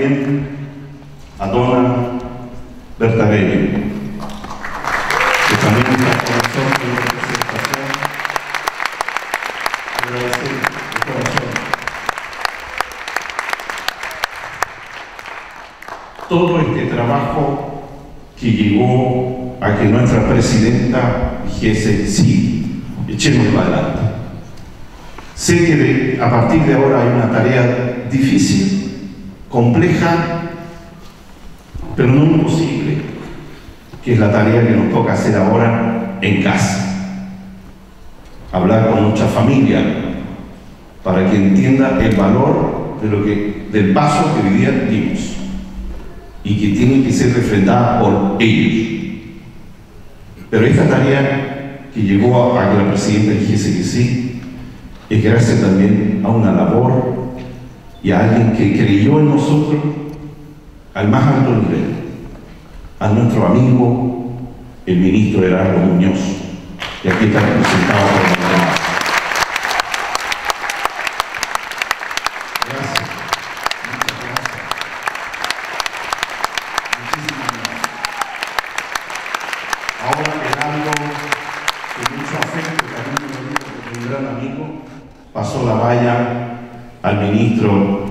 también a Dona Bertarelli, que también está con nosotros en representación. Agradecer de corazón. Todo este trabajo que llevó a que nuestra presidenta dijese sí, echemos para adelante. Sé que de- a partir de ahora hay una tarea difícil, compleja, pero no imposible, que es la tarea que nos toca hacer ahora en casa. Hablar con mucha familia para que entienda el valor de lo que, del paso que hoy y que tiene que ser refrendada por ellos. Pero esta tarea que llegó a, a que la presidenta dijese que sí, es gracias también a una labor y a alguien que creyó en nosotros al más alto nivel, a nuestro amigo, el ministro Gerardo Muñoz, que aquí está representado por demás. Gracias. Muchas gracias. Muchísimas gracias. Ahora Gerardo, con mucho afecto, cariño un gran amigo, pasó la valla al ministro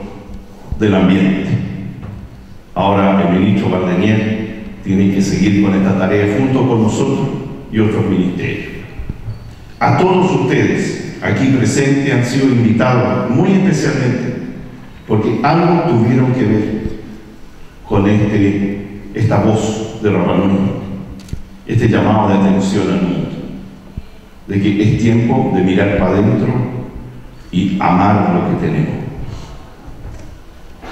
del Ambiente. Ahora el ministro Bardenier tiene que seguir con esta tarea junto con nosotros y otros ministerios. A todos ustedes aquí presentes han sido invitados muy especialmente porque algo tuvieron que ver con este, esta voz de Rapa Nui, este llamado de atención al mundo, de que es tiempo de mirar para adentro y amar lo que tenemos.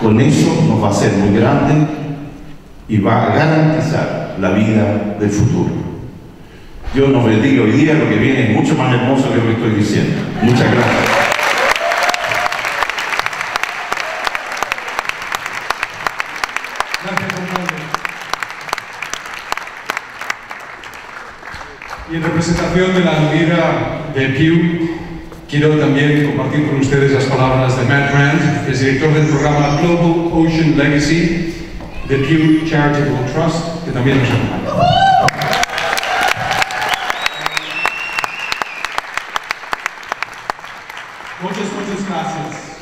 Con eso nos va a ser muy grande y va a garantizar la vida del futuro. Dios nos bendiga hoy día, lo que viene es mucho más hermoso que lo que estoy diciendo. Muchas gracias. Y en representación de la líder de Pew, quiero también compartir con ustedes las palabras de Matt Rand, es director del programa Global Ocean Legacy de Pew Charitable Trust, que también nos acompaña. Muchas, muchas gracias.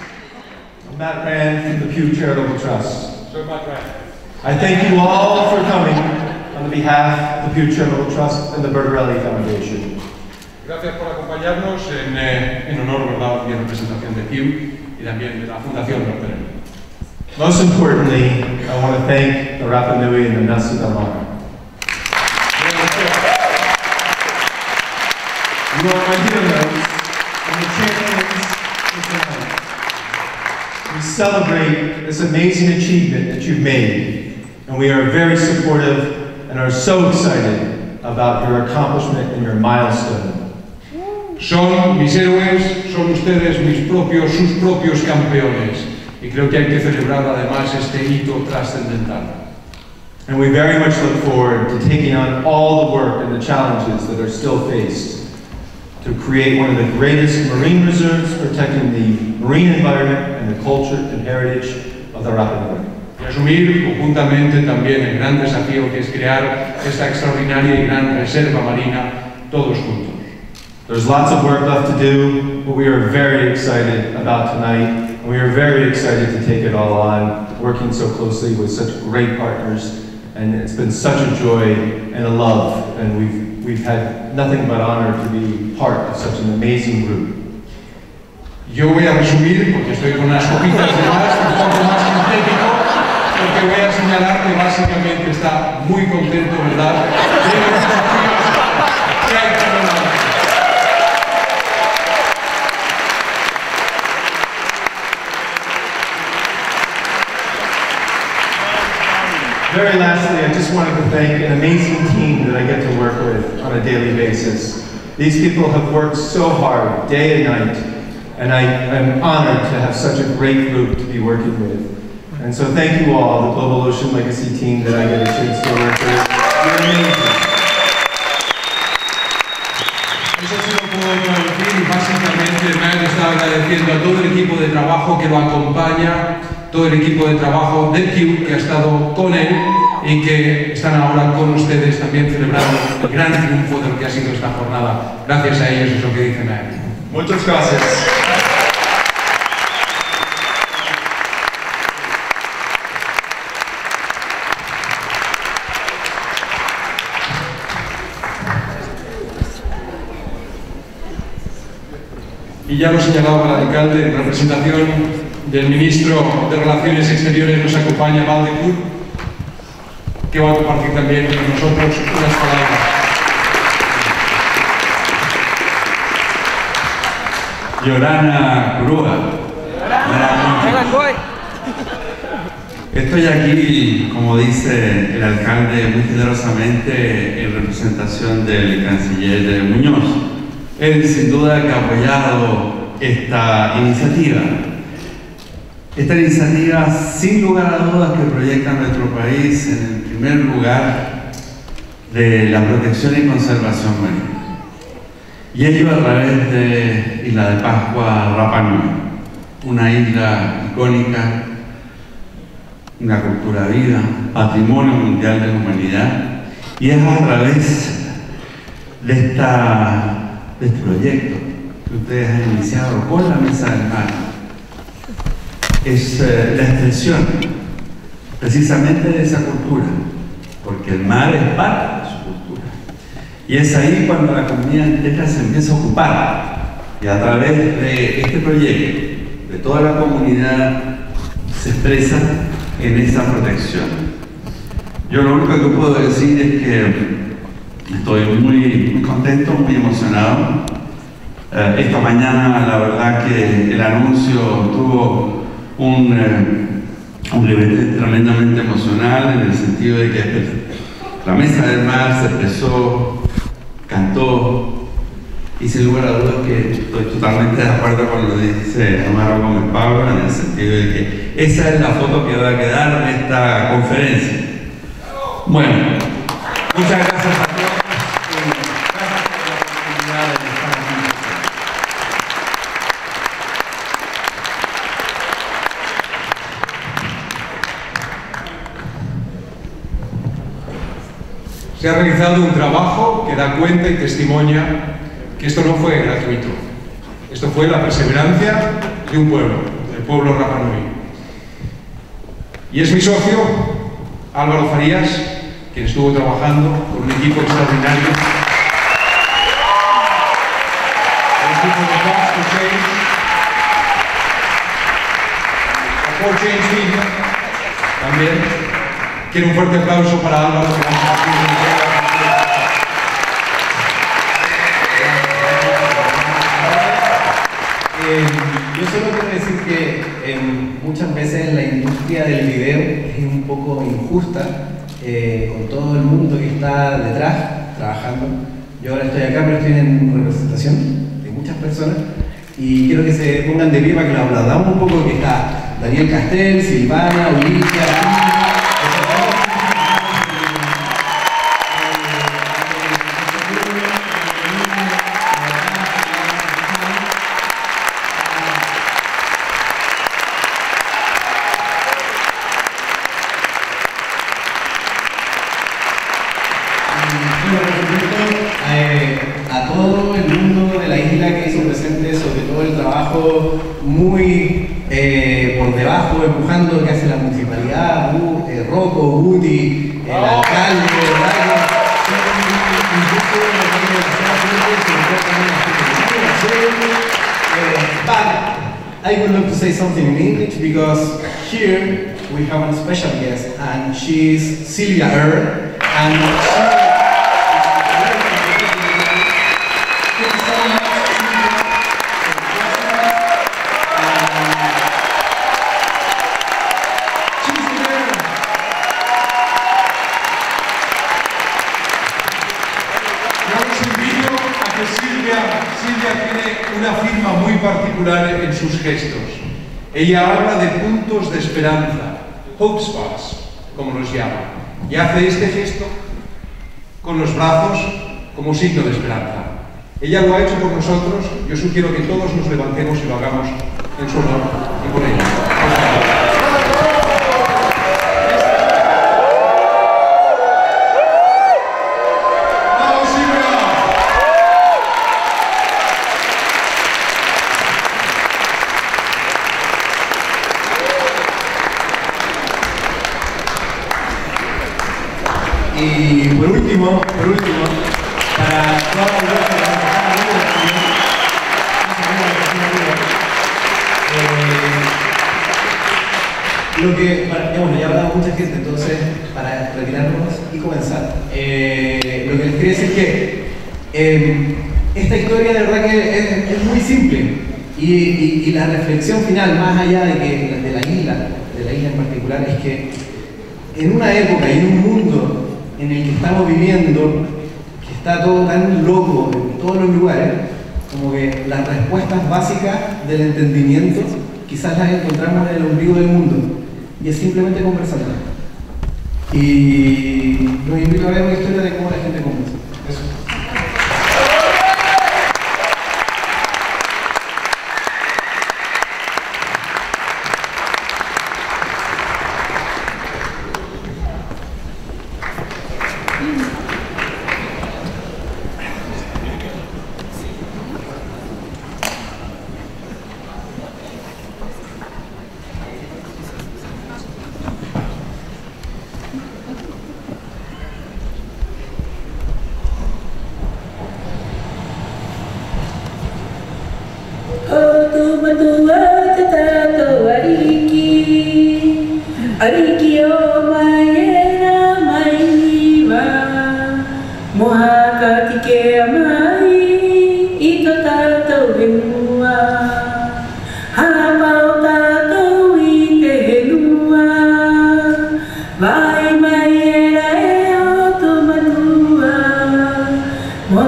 I'm Matt Rand from the Pew Charitable Trust. Soy Matt Rand. I thank you all for coming on behalf of the Pew Charitable Trust and the Bertarelli Foundation. Gracias por acompañarnos en, eh, en honor, ¿verdad?, de y también de la Fundación. Most importantly, I want to thank the Rapa Nui and the Nasa Damar. You are my heroes and the champions of tonight. We celebrate this amazing achievement that you've made, and we are very supportive and are so excited about your accomplishment and your milestone. Son mis héroes, son ustedes mis propios, sus propios campeones. Y creo que hay que celebrar además este hito trascendental. And we very much look forward to taking on all the work and the challenges that are still faced to create one of the greatest marine reserves protecting the marine environment and the culture and heritage of the Rapa Nui. Y asumir conjuntamente también el gran desafío que es crear esta extraordinaria y gran reserva marina todos juntos. There's lots of work left to do, but we are very excited about tonight, and we are very excited to take it all on, working so closely with such great partners, and it's been such a joy and a love, and we've, we've had nothing but honor to be part of such an amazing group. Yo voy a resumir, porque estoy con unas copitas de más, un poco más sintético, porque voy a señalar que básicamente está muy contento, ¿verdad? de los desafíos que hay por delante. Very lastly, I just wanted to thank an amazing team that I get to work with on a daily basis. These people have worked so hard, day and night, and I am honored to have such a great group to be working with. And so thank you all, the Global Ocean Legacy team that I get a chance to work with. You're amazing. Básicamente me han estado agradeciendo a todo el equipo de trabajo que lo acompaña todo el equipo de trabajo de Pew que ha estado con él y que están ahora con ustedes también celebrando el gran triunfo de lo que ha sido esta jornada. Gracias a ellos es lo que dice Matt. Muchas gracias. Y ya lo señalaba el alcalde, en representación del ministro de Relaciones Exteriores nos acompaña Valdecur, que va a compartir también con nosotros unas palabras. Yorana Grúa. Estoy aquí, como dice el alcalde, muy generosamente en representación del canciller Muñoz. Él sin duda que ha apoyado esta iniciativa. Esta iniciativa, sin lugar a dudas, que proyecta nuestro país en el primer lugar de la protección y conservación marina. Y ello a través de Isla de Pascua Rapa Nui, una isla icónica, una cultura viva, patrimonio mundial de la humanidad, y es a través de, esta, de este proyecto que ustedes han iniciado con la Mesa del Mar. Es eh, la extensión precisamente de esa cultura, porque el mar es parte de su cultura. Y es ahí cuando la comunidad entera se empieza a ocupar y a través de este proyecto, de toda la comunidad, se expresa en esa protección. Yo lo único que puedo decir es que estoy muy, muy contento, muy emocionado. Eh, esta mañana la verdad que el anuncio tuvo un, eh, un nivel tremendamente emocional en el sentido de que la mesa del mar se expresó, cantó y sin lugar a dudas que estoy totalmente de acuerdo con lo que dice Amaro Gómez Pablo en el sentido de que esa es la foto que va a quedar en esta conferencia. Bueno, muchas gracias Se ha realizado un trabajo que da cuenta y testimonia que esto no fue gratuito. Esto fue la perseverancia de un pueblo, del pueblo Rapa Nui. Y es mi socio, Álvaro Farías, quien estuvo trabajando con un equipo extraordinario. Quiero un fuerte aplauso para Álvaro. que día. Eh, yo solo quiero decir que eh, muchas veces la industria del video es un poco injusta eh, con todo el mundo que está detrás trabajando. Yo ahora estoy acá, pero estoy en representación de muchas personas y quiero que se pongan de pie para que lo aplaudamos un poco, que está Daniel Castel, Silvana, Olivia, muy eh, por debajo, empujando que hace la municipalidad, Bu- eh, Rocco, Guti, el alcalde, el alcalde. Secretaria, eh, But I would love to say something in English because here we have a special guest and she's Silvia Earl and Ella habla de puntos de esperanza, hope spots, como los llama, y hace este gesto con los brazos como signo de esperanza. Ella lo ha hecho por nosotros, yo sugiero que todos nos levantemos y lo hagamos en su honor y por ella. Último, por último, para toda la audiencia que. Eh, lo que, ya, mucha gente, entonces, para retirarnos y comenzar, eh, lo que les quería decir es que eh, esta historia de verdad que es, muy simple y la reflexión final, más allá de, que, de la isla, de la isla en particular, es que en una época y en un mundo en el que estamos viviendo, que está todo tan loco en todos los lugares, como que las respuestas básicas del entendimiento quizás las encontramos en el ombligo del mundo y es simplemente conversando. Y los invito a ver una historia de cómo la gente conversa.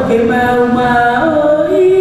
kiếm ao mà ơi.